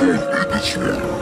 Atmosphere.